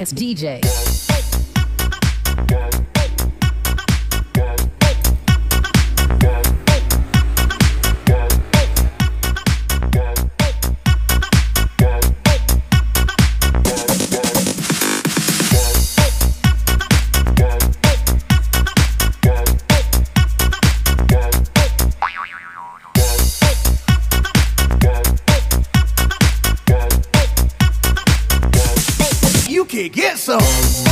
as DJ. Get some.